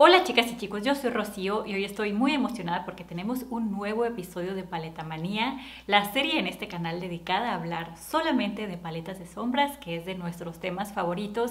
Hola chicas y chicos, yo soy Rocío y hoy estoy muy emocionada porque tenemos un nuevo episodio de Paleta Manía, la serie en este canal dedicada a hablar solamente de paletas de sombras, que es de nuestros temas favoritos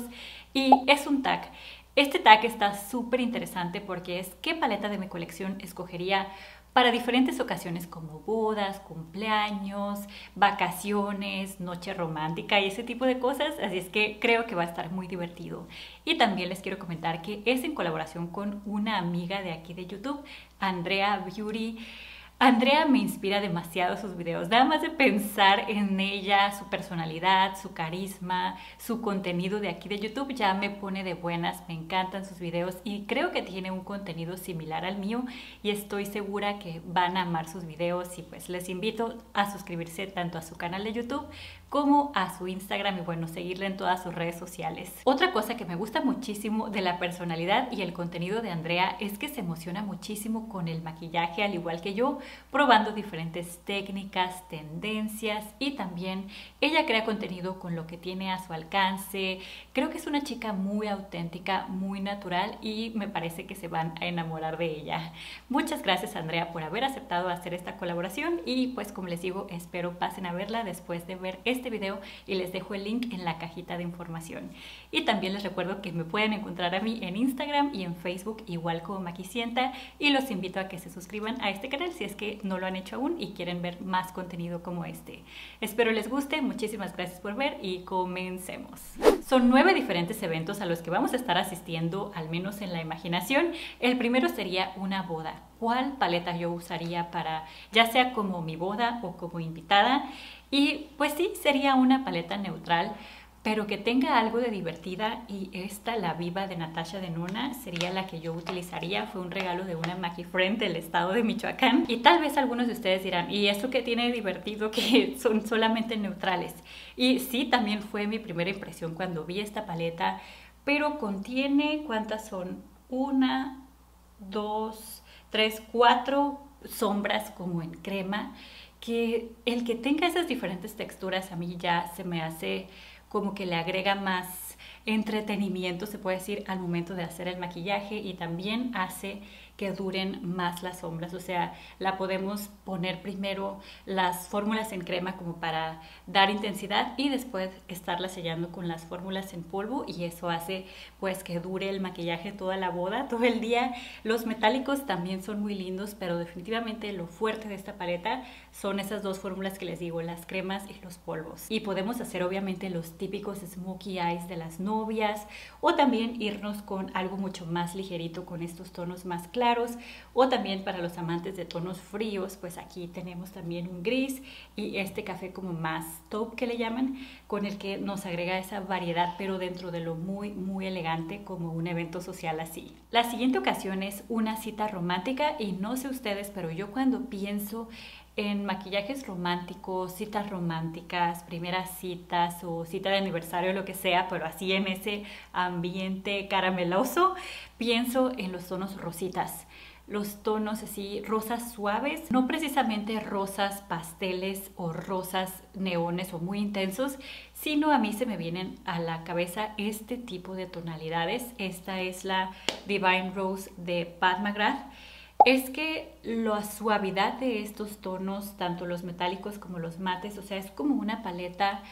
y es un tag. Este tag está súper interesante porque es qué paleta de mi colección escogería para diferentes ocasiones como bodas, cumpleaños, vacaciones, noche romántica y ese tipo de cosas. Así es que creo que va a estar muy divertido. Y también les quiero comentar que es en colaboración con una amiga de aquí de YouTube, Andrea Beauty. Andrea me inspira demasiado sus videos, nada más de pensar en ella, su personalidad, su carisma, su contenido de aquí de YouTube ya me pone de buenas, me encantan sus videos y creo que tiene un contenido similar al mío y estoy segura que van a amar sus videos y pues les invito a suscribirse tanto a su canal de YouTube como a su Instagram y bueno, seguirle en todas sus redes sociales. Otra cosa que me gusta muchísimo de la personalidad y el contenido de Andrea es que se emociona muchísimo con el maquillaje al igual que yo, probando diferentes técnicas, tendencias y también ella crea contenido con lo que tiene a su alcance. Creo que es una chica muy auténtica, muy natural y me parece que se van a enamorar de ella. Muchas gracias Andrea por haber aceptado hacer esta colaboración y pues como les digo, espero pasen a verla después de ver este este video y les dejo el link en la cajita de información. Y también les recuerdo que me pueden encontrar a mí en Instagram y en Facebook igual como Maquisienta y los invito a que se suscriban a este canal si es que no lo han hecho aún y quieren ver más contenido como este. Espero les guste, muchísimas gracias por ver y comencemos. Son nueve diferentes eventos a los que vamos a estar asistiendo, al menos en la imaginación. El primero sería una boda. ¿Cuál paleta yo usaría para, ya sea como mi boda o como invitada? Y pues sí, sería una paleta neutral, pero que tenga algo de divertida y esta, la viva de Natasha de Nuna, sería la que yo utilizaría. Fue un regalo de una Maki Friend del estado de Michoacán. Y tal vez algunos de ustedes dirán, ¿y eso que tiene divertido que son solamente neutrales? Y sí, también fue mi primera impresión cuando vi esta paleta, pero contiene, ¿cuántas son? Una, dos, tres, cuatro sombras como en crema que el que tenga esas diferentes texturas a mí ya se me hace como que le agrega más entretenimiento, se puede decir, al momento de hacer el maquillaje y también hace que duren más las sombras. O sea, la podemos poner primero las fórmulas en crema como para dar intensidad y después estarla sellando con las fórmulas en polvo y eso hace pues que dure el maquillaje toda la boda, todo el día. Los metálicos también son muy lindos, pero definitivamente lo fuerte de esta paleta son esas dos fórmulas que les digo, las cremas y los polvos. Y podemos hacer obviamente los típicos smokey eyes de las novias o también irnos con algo mucho más ligerito con estos tonos más claros o también para los amantes de tonos fríos, pues aquí tenemos también un gris y este café como más top que le llaman, con el que nos agrega esa variedad, pero dentro de lo muy, muy elegante como un evento social así. La siguiente ocasión es una cita romántica y no sé ustedes, pero yo cuando pienso en maquillajes románticos, citas románticas, primeras citas o cita de aniversario, lo que sea, pero así en ese ambiente carameloso, pienso en los tonos rositas los tonos así rosas suaves, no precisamente rosas pasteles o rosas neones o muy intensos, sino a mí se me vienen a la cabeza este tipo de tonalidades. Esta es la Divine Rose de Pat McGrath es que la suavidad de estos tonos, tanto los metálicos como los mates, o sea, es como una paleta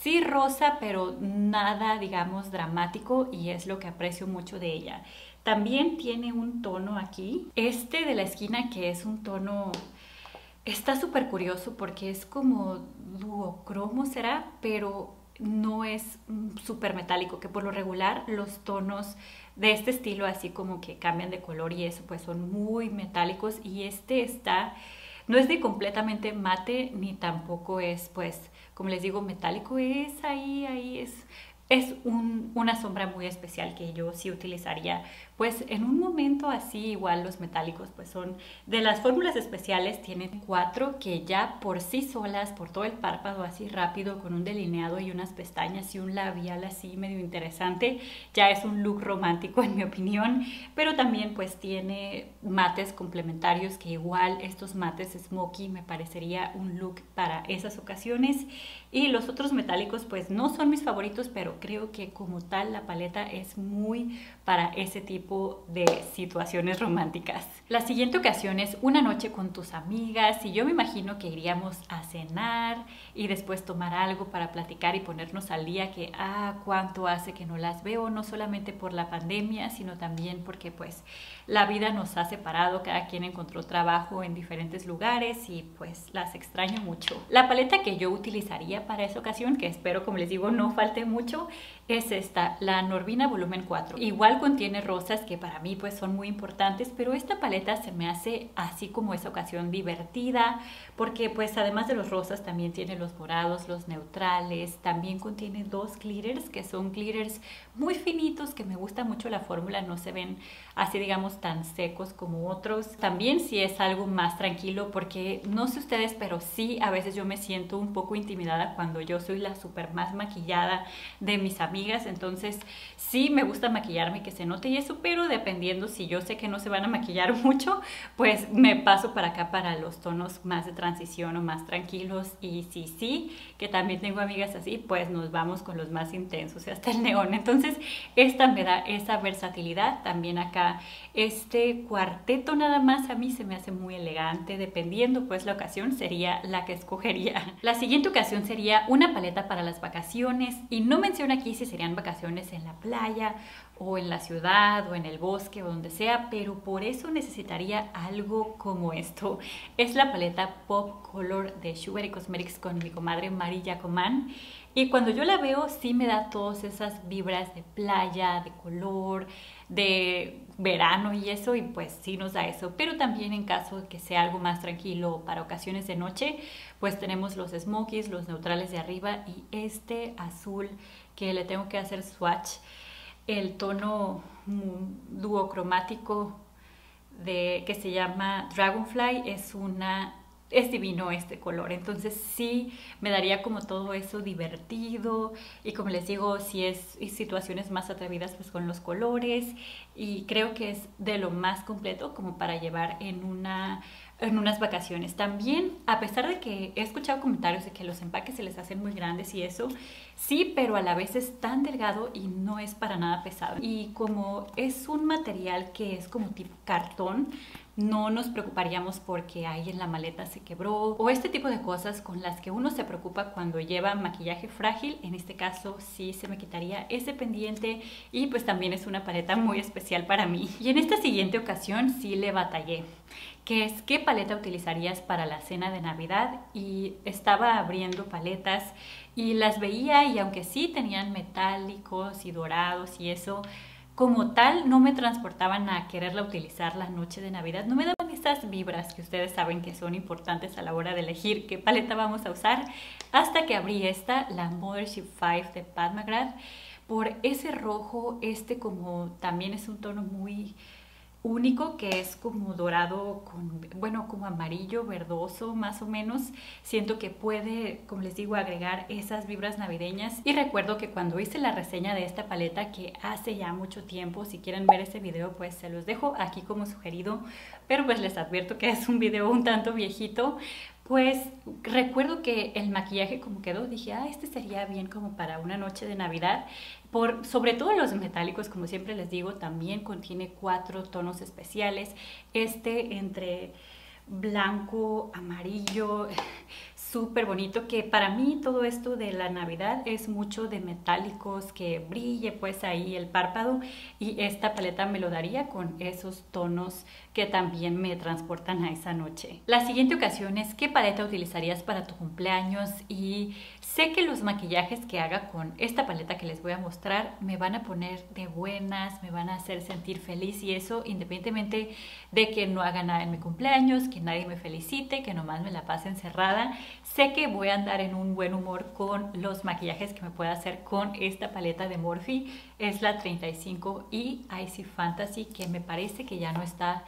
sí rosa, pero nada, digamos, dramático y es lo que aprecio mucho de ella. También tiene un tono aquí, este de la esquina que es un tono, está súper curioso porque es como duocromo será, pero no es súper metálico, que por lo regular los tonos de este estilo así como que cambian de color y eso pues son muy metálicos y este está, no es de completamente mate ni tampoco es pues como les digo metálico, es ahí, ahí es es una sombra muy especial que yo sí utilizaría. Pues en un momento así, igual los metálicos, pues son de las fórmulas especiales, tienen cuatro que ya por sí solas, por todo el párpado así rápido, con un delineado y unas pestañas y un labial así medio interesante, ya es un look romántico en mi opinión. Pero también pues tiene mates complementarios que igual estos mates smoky me parecería un look para esas ocasiones. Y los otros metálicos pues no son mis favoritos, pero creo que como tal la paleta es muy para ese tipo de situaciones románticas. La siguiente ocasión es una noche con tus amigas y yo me imagino que iríamos a cenar y después tomar algo para platicar y ponernos al día que, ah, cuánto hace que no las veo, no solamente por la pandemia, sino también porque pues la vida nos ha separado, cada quien encontró trabajo en diferentes lugares y pues las extraño mucho. La paleta que yo utilizaría para esa ocasión, que espero como les digo no falte mucho, es esta, la Norvina Volumen 4. Igual contiene rosas que para mí pues son muy importantes, pero esta paleta se me hace así como esa ocasión divertida, porque pues además de los rosas también tiene los morados, los neutrales, también contiene dos glitters que son glitters muy finitos que me gusta mucho la fórmula, no se ven así digamos tan secos como otros. También si es algo más tranquilo porque no sé ustedes, pero sí a veces yo me siento un poco intimidada cuando yo soy la super más maquillada de mis amigas, entonces sí me gusta maquillarme que se note y eso, pero dependiendo si yo sé que no se van a maquillar mucho, pues me paso para acá para los tonos más de transición o más tranquilos y si sí, que también tengo amigas así, pues nos vamos con los más intensos hasta el neón. Entonces esta me da esa versatilidad también acá. Este cuarteto nada más a mí se me hace muy elegante, dependiendo pues la ocasión sería la que escogería. La siguiente ocasión sería una paleta para las vacaciones y no menciono aquí si serían vacaciones en la playa o en la ciudad o en el bosque o donde sea, pero por eso necesitaría algo como esto. Es la paleta Pop Color de Sugar Cosmetics con mi comadre Mari Comán y cuando yo la veo sí me da todas esas vibras de playa, de color, de verano y eso, y pues sí nos da eso. Pero también en caso de que sea algo más tranquilo para ocasiones de noche, pues tenemos los smokies, los neutrales de arriba y este azul que le tengo que hacer swatch, el tono duocromático de, que se llama Dragonfly es una es divino este color. Entonces sí me daría como todo eso divertido y como les digo, si es situaciones más atrevidas pues con los colores y creo que es de lo más completo como para llevar en una en unas vacaciones. También, a pesar de que he escuchado comentarios de que los empaques se les hacen muy grandes y eso, sí, pero a la vez es tan delgado y no es para nada pesado. Y como es un material que es como tipo cartón, no nos preocuparíamos porque ahí en la maleta se quebró o este tipo de cosas con las que uno se preocupa cuando lleva maquillaje frágil. En este caso sí se me quitaría ese pendiente y pues también es una paleta muy especial para mí. Y en esta siguiente ocasión sí le batallé que es qué paleta utilizarías para la cena de Navidad y estaba abriendo paletas y las veía y aunque sí tenían metálicos y dorados y eso, como tal no me transportaban a quererla utilizar la noche de Navidad, no me daban esas vibras que ustedes saben que son importantes a la hora de elegir qué paleta vamos a usar, hasta que abrí esta, la Mothership 5 de Pat McGrath, por ese rojo, este como también es un tono muy único que es como dorado con, bueno, como amarillo, verdoso más o menos. Siento que puede, como les digo, agregar esas vibras navideñas. Y recuerdo que cuando hice la reseña de esta paleta, que hace ya mucho tiempo, si quieren ver ese video, pues se los dejo aquí como sugerido. Pero pues les advierto que es un video un tanto viejito, pues recuerdo que el maquillaje como quedó, dije, ah, este sería bien como para una noche de Navidad. Por, sobre todo los metálicos, como siempre les digo, también contiene cuatro tonos especiales. Este entre blanco, amarillo, súper bonito, que para mí todo esto de la Navidad es mucho de metálicos, que brille pues ahí el párpado y esta paleta me lo daría con esos tonos que también me transportan a esa noche. La siguiente ocasión es qué paleta utilizarías para tu cumpleaños y sé que los maquillajes que haga con esta paleta que les voy a mostrar me van a poner de buenas, me van a hacer sentir feliz y eso independientemente de que no haga nada en mi cumpleaños, que nadie me felicite, que nomás me la pase encerrada Sé que voy a andar en un buen humor con los maquillajes que me pueda hacer con esta paleta de Morphe. Es la 35 y Icy Fantasy que me parece que ya no está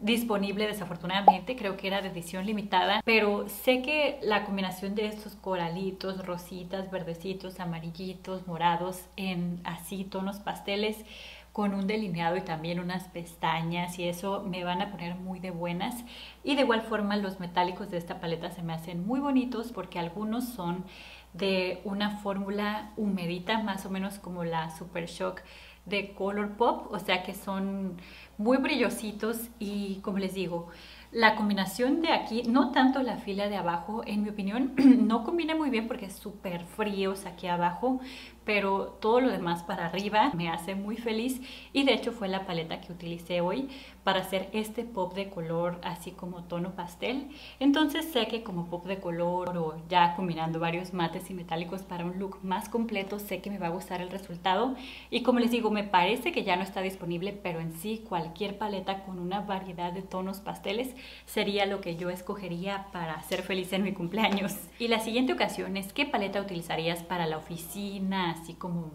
disponible desafortunadamente, creo que era de edición limitada, pero sé que la combinación de estos coralitos, rositas, verdecitos, amarillitos, morados en así tonos pasteles con un delineado y también unas pestañas y eso me van a poner muy de buenas. Y de igual forma los metálicos de esta paleta se me hacen muy bonitos porque algunos son de una fórmula humedita, más o menos como la Super Shock de Color Pop, o sea que son muy brillositos y como les digo, la combinación de aquí, no tanto la fila de abajo, en mi opinión, no combina muy bien porque es súper fríos aquí abajo, pero todo lo demás para arriba me hace muy feliz y de hecho fue la paleta que utilicé hoy para hacer este pop de color así como tono pastel. Entonces sé que como pop de color o ya combinando varios mates y metálicos para un look más completo, sé que me va a gustar el resultado y como les digo, me parece que ya no está disponible, pero en sí cualquier paleta con una variedad de tonos pasteles sería lo que yo escogería para ser feliz en mi cumpleaños. Y la siguiente ocasión es qué paleta utilizarías para la oficina, así como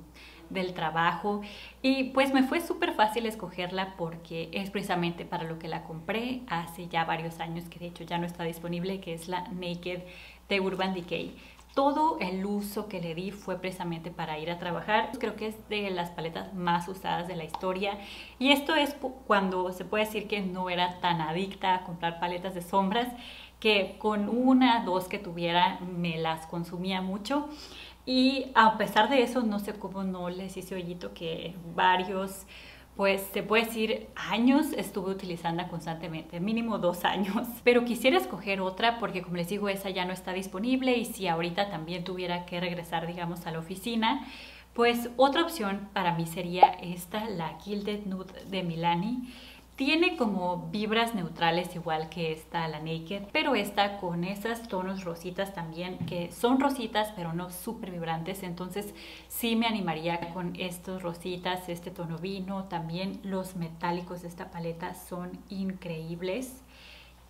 del trabajo y pues me fue súper fácil escogerla porque es precisamente para lo que la compré hace ya varios años que de hecho ya no está disponible que es la Naked de Urban Decay todo el uso que le di fue precisamente para ir a trabajar. Creo que es de las paletas más usadas de la historia. Y esto es cuando se puede decir que no era tan adicta a comprar paletas de sombras, que con una, dos que tuviera me las consumía mucho. Y a pesar de eso, no sé cómo no les hice hoyito que varios, pues se puede decir años estuve utilizando constantemente, mínimo dos años. Pero quisiera escoger otra porque como les digo, esa ya no está disponible y si ahorita también tuviera que regresar, digamos, a la oficina, pues otra opción para mí sería esta, la Gilded Nude de Milani. Tiene como vibras neutrales igual que esta, la Naked, pero esta con esas tonos rositas también, que son rositas pero no súper vibrantes, entonces sí me animaría con estos rositas, este tono vino, también los metálicos de esta paleta son increíbles,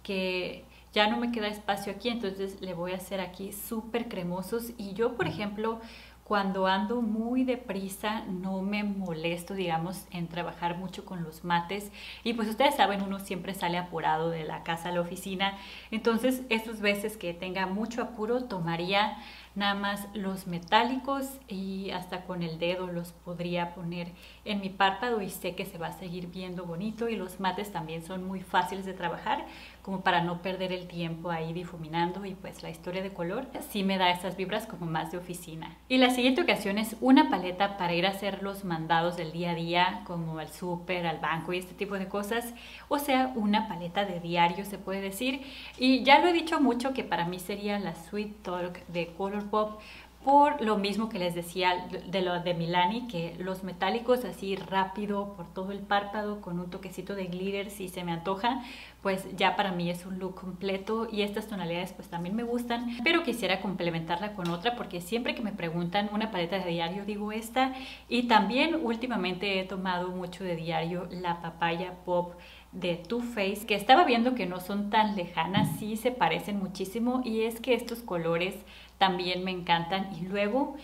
que ya no me queda espacio aquí, entonces le voy a hacer aquí súper cremosos. Y yo por ejemplo cuando ando muy deprisa no me molesto, digamos, en trabajar mucho con los mates. Y pues ustedes saben, uno siempre sale apurado de la casa a la oficina. Entonces, esas veces que tenga mucho apuro, tomaría nada más los metálicos y hasta con el dedo los podría poner en mi párpado y sé que se va a seguir viendo bonito y los mates también son muy fáciles de trabajar como para no perder el tiempo ahí difuminando y pues la historia de color sí me da esas vibras como más de oficina. Y la siguiente ocasión es una paleta para ir a hacer los mandados del día a día como al súper, al banco y este tipo de cosas, o sea, una paleta de diario se puede decir y ya lo he dicho mucho que para mí sería la Sweet Talk de Color Pop por lo mismo que les decía de lo de Milani, que los metálicos así rápido por todo el párpado con un toquecito de glitter si se me antoja, pues ya para mí es un look completo y estas tonalidades pues también me gustan, pero quisiera complementarla con otra porque siempre que me preguntan una paleta de diario digo esta y también últimamente he tomado mucho de diario la papaya pop de Too Faced, que estaba viendo que no son tan lejanas, sí se parecen muchísimo y es que estos colores también me encantan. Y luego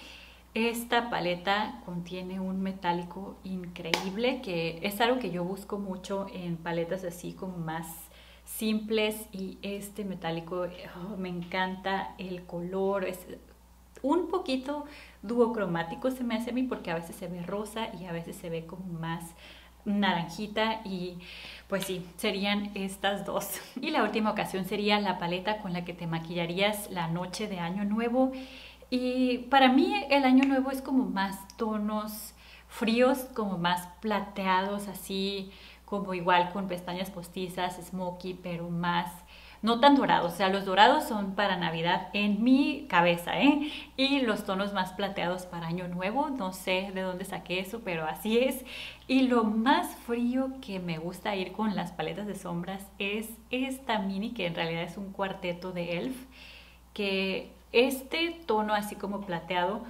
esta paleta contiene un metálico increíble que es algo que yo busco mucho en paletas así como más simples. Y este metálico oh, me encanta el color. Es un poquito duocromático se me hace a mí porque a veces se ve rosa y a veces se ve como más naranjita y pues sí, serían estas dos. Y la última ocasión sería la paleta con la que te maquillarías la noche de Año Nuevo. Y para mí el Año Nuevo es como más tonos fríos, como más plateados, así como igual con pestañas postizas, smoky, pero más no tan dorados, o sea, los dorados son para Navidad en mi cabeza, ¿eh? Y los tonos más plateados para Año Nuevo, no sé de dónde saqué eso, pero así es. Y lo más frío que me gusta ir con las paletas de sombras es esta mini, que en realidad es un cuarteto de ELF, que este tono así como plateado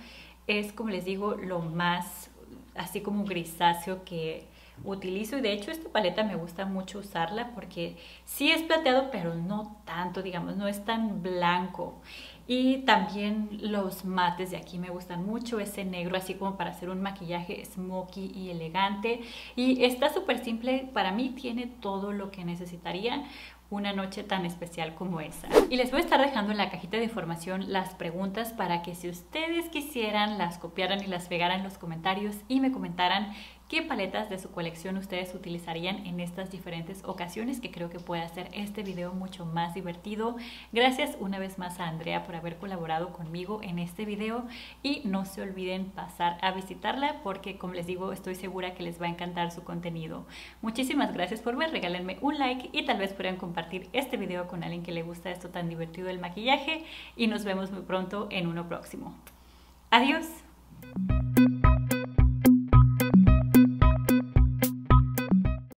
es, como les digo, lo más así como grisáceo que utilizo y de hecho esta paleta me gusta mucho usarla porque sí es plateado pero no tanto digamos no es tan blanco y también los mates de aquí me gustan mucho ese negro así como para hacer un maquillaje smoky y elegante y está súper simple para mí tiene todo lo que necesitaría una noche tan especial como esa. Y les voy a estar dejando en la cajita de información las preguntas para que si ustedes quisieran las copiaran y las pegaran en los comentarios y me comentaran qué paletas de su colección ustedes utilizarían en estas diferentes ocasiones que creo que puede hacer este video mucho más divertido. Gracias una vez más a Andrea por haber colaborado conmigo en este video y no se olviden pasar a visitarla porque como les digo estoy segura que les va a encantar su contenido. Muchísimas gracias por ver, regálenme un like y tal vez puedan compartir este video con alguien que le gusta esto tan divertido del maquillaje y nos vemos muy pronto en uno próximo. Adiós.